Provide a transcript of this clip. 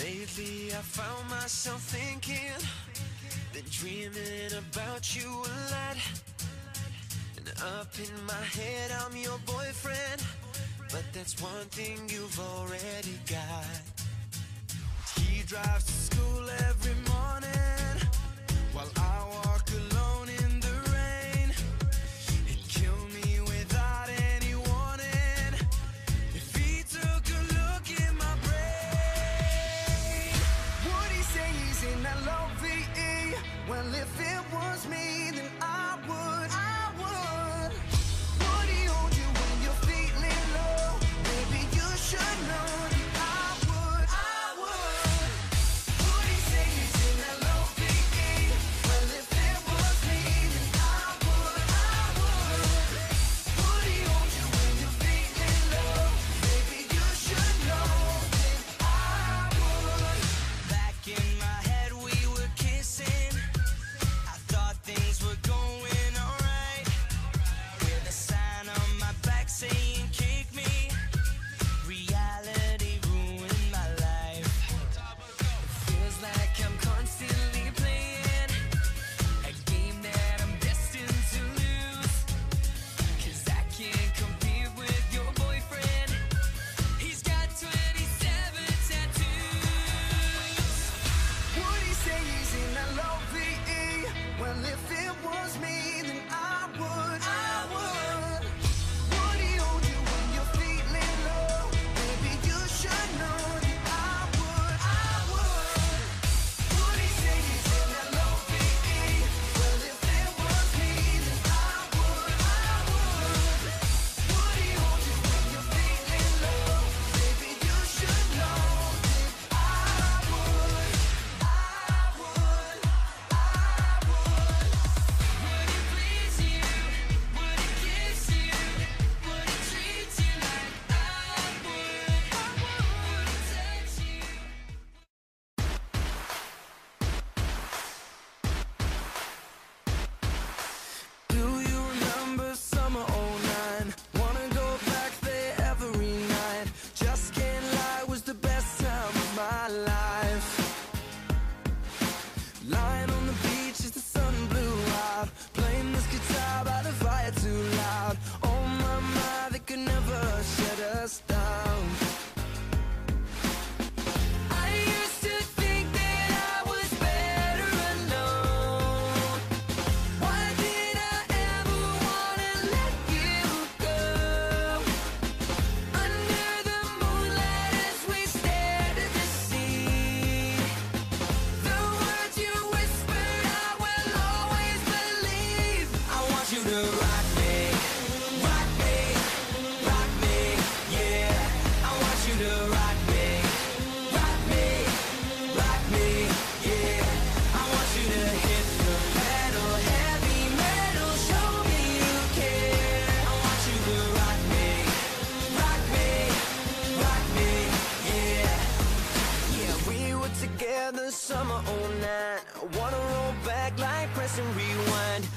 Lately I found myself thinking Been dreaming about you a lot. And up in my head I'm your boyfriend. But that's one thing you've already got. He drives to school Well, if it was me, then I would. I and rewind.